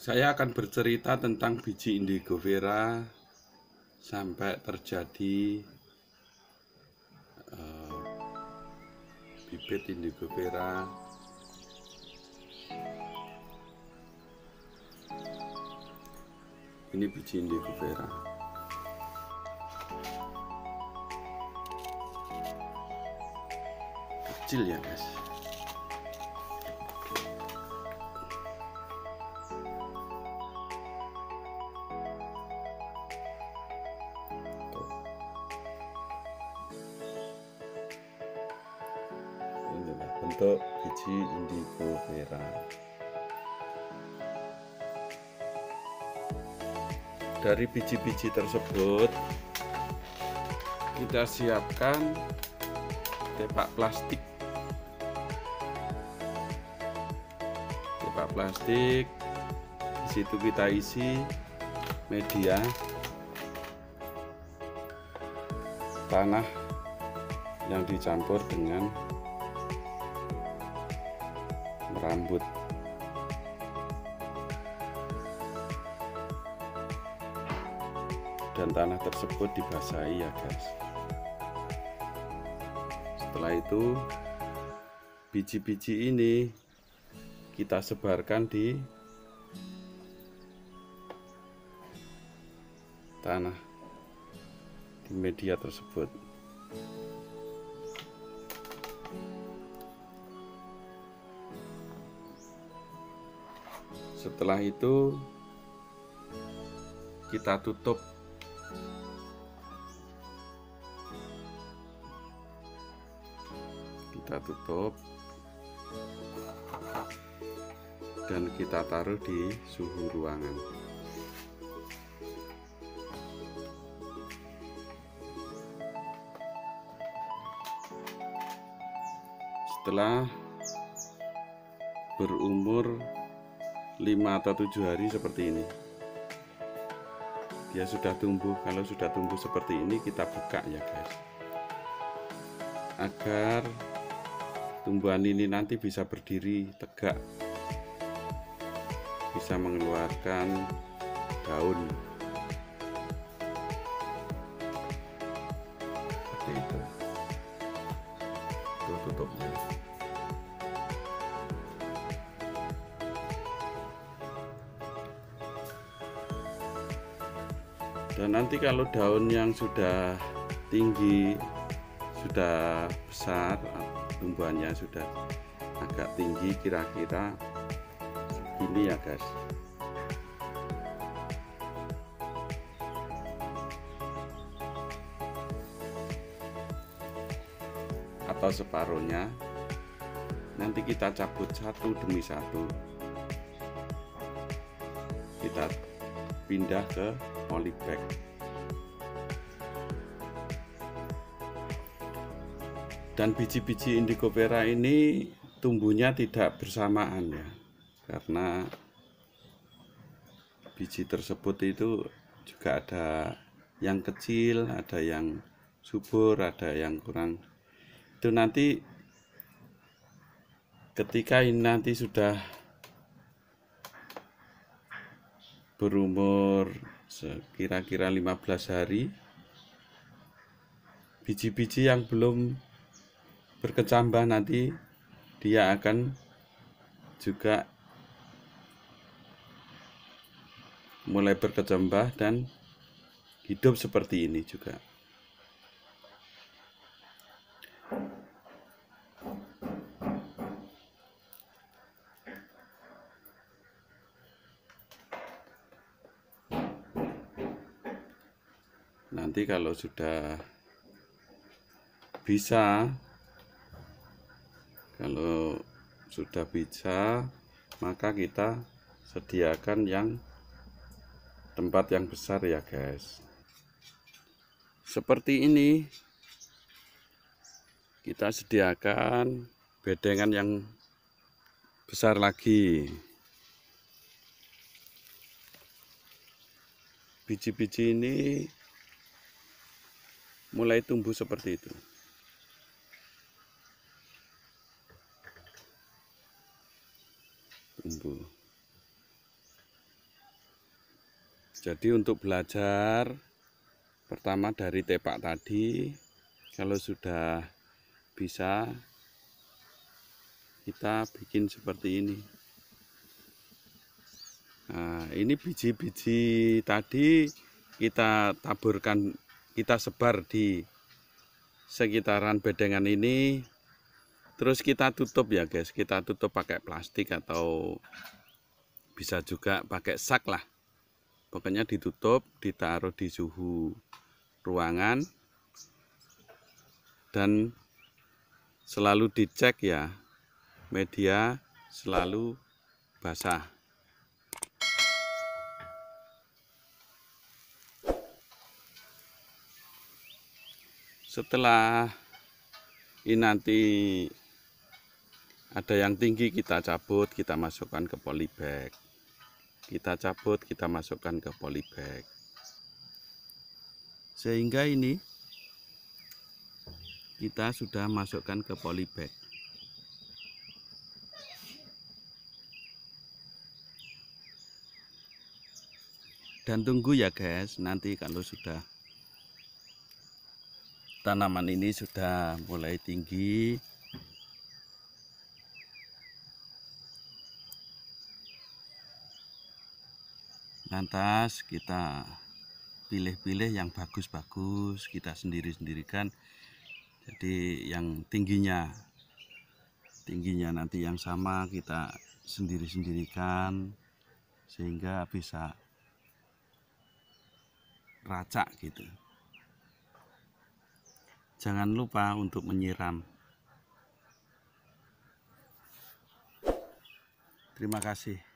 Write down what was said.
Saya akan bercerita tentang biji indigo vera sampai terjadi uh, bibit indigo vera. Ini biji indigo vera. Kecil ya guys bentuk biji indigo vera dari biji-biji tersebut kita siapkan tepak plastik. Tepak plastik di situ kita isi media tanah yang dicampur dengan merambut dan tanah tersebut dibasahi ya guys. Setelah itu biji-biji ini kita sebarkan di tanah di media tersebut setelah itu kita tutup. Kita tutup. Dan kita taruh di suhu ruangan. Setelah berumur 5 atau 7 hari seperti ini. Dia sudah tumbuh kalau sudah tumbuh seperti ini kita buka ya guys. Agar tumbuhan ini nanti bisa berdiri tegak bisa mengeluarkan daun. Seperti itu. Itu tutupnya dan nanti kalau daun yang sudah tinggi sudah besar tumbuhannya sudah agak tinggi kira-kira ini ya guys. Atau separuhnya. Nanti kita cabut satu demi satu. Kita pindah ke polybag dan biji-biji indigo vera ini tumbuhnya tidak bersamaan ya karena biji tersebut itu juga ada yang kecil ada yang subur ada yang kurang. Itu nanti ketika ini nanti sudah berumur kira-kira 15 hari. Biji-biji yang belum berkecambah nanti dia akan juga mulai berkecambah dan hidup seperti ini juga nanti kalau sudah bisa kalau sudah bisa maka kita sediakan yang tempat yang besar ya guys. Seperti ini kita sediakan bedengan yang besar lagi. Biji-biji ini mulai tumbuh seperti itu. Tumbuh. Jadi untuk belajar pertama dari tepak tadi kalau sudah bisa kita bikin seperti ini. Nah ini biji-biji tadi kita taburkan kita sebar di sekitaran bedengan ini. Terus kita tutup ya guys. Kita tutup pakai plastik atau bisa juga pakai sak lah. Pokoknya ditutup ditaruh di suhu ruangan. Dan selalu dicek ya media selalu basah setelah ini nanti ada yang tinggi kita cabut kita masukkan ke polybag. Kita cabut kita masukkan ke polybag. Sehingga ini kita sudah masukkan ke polybag. Dan tunggu ya guys nanti kalau sudah tanaman ini sudah mulai tinggi. Lantas kita pilih-pilih yang bagus-bagus kita sendiri-sendirikan. Jadi yang tingginya tingginya nanti yang sama kita sendiri-sendirikan sehingga bisa racak gitu jangan lupa untuk menyiram. Terima kasih